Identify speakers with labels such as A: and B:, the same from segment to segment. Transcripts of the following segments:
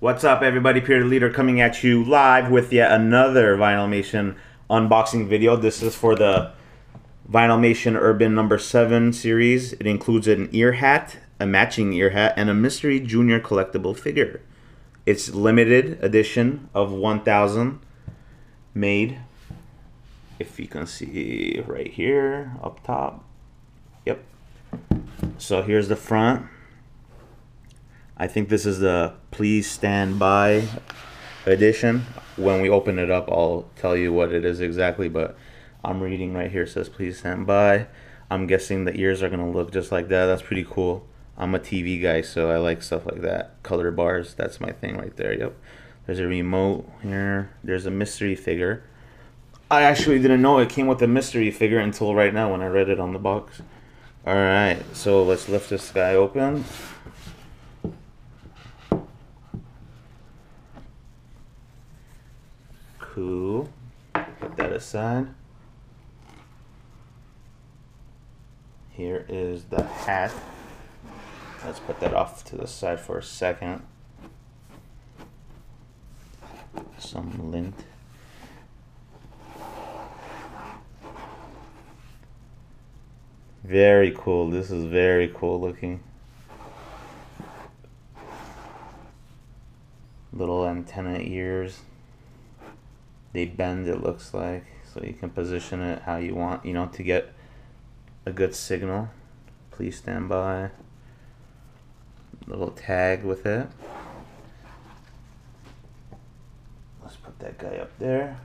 A: What's up, everybody? Peter the Leader coming at you live with yet another Vinylmation unboxing video. This is for the Vinylmation Urban number 7 series. It includes an ear hat, a matching ear hat, and a mystery junior collectible figure. It's limited edition of 1000 made. If you can see right here up top. Yep. So here's the front. I think this is the please stand by edition. When we open it up, I'll tell you what it is exactly, but I'm reading right here. It says please stand by. I'm guessing the ears are going to look just like that. That's pretty cool. I'm a TV guy, so I like stuff like that. Color bars, that's my thing right there. Yep. There's a remote here. There's a mystery figure. I actually didn't know it came with a mystery figure until right now when I read it on the box. Alright, so let's lift this guy open. Cool. Put that aside. Here is the hat. Let's put that off to the side for a second. Some lint. Very cool. This is very cool looking. Little antenna ears they bend it looks like. So you can position it how you want you know to get a good signal. Please stand by. Little tag with it. Let's put that guy up there.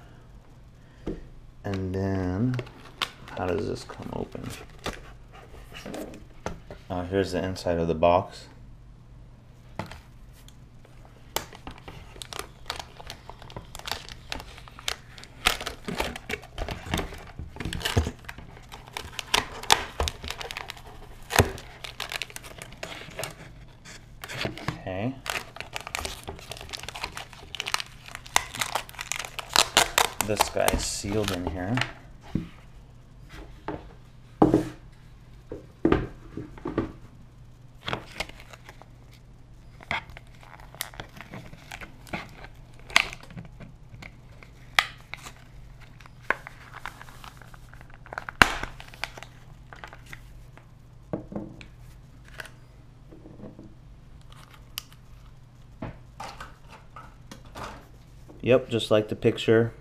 A: And then how does this come open? Oh here's the inside of the box Okay. This guy's sealed in here. Yep, just like the picture.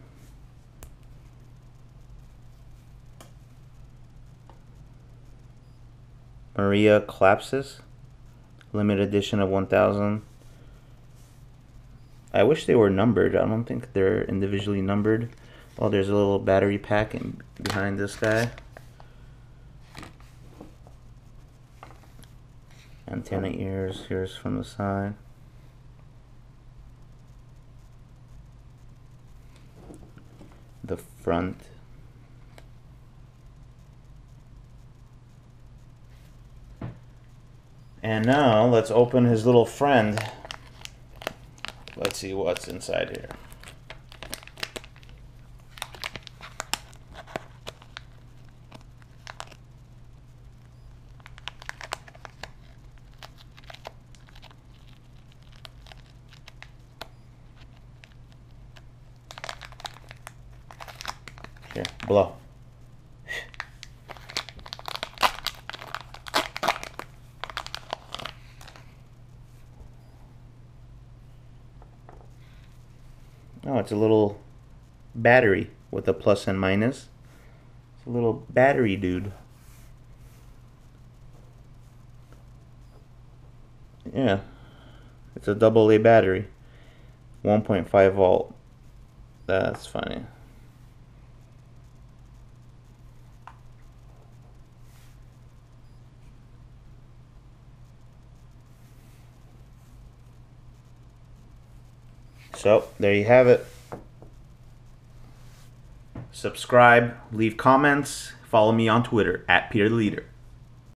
A: Maria Collapses. Limited edition of 1000. I wish they were numbered. I don't think they're individually numbered. Oh, there's a little battery pack in, behind this guy. Antenna ears, here's from the side. The front. And now let's open his little friend. Let's see what's inside here Here, blow. Oh, it's a little battery with a plus and minus. It's a little battery dude. Yeah, it's a double A battery. 1.5 volt. That's funny. So there you have it. Subscribe, leave comments, follow me on Twitter at Peter Leader.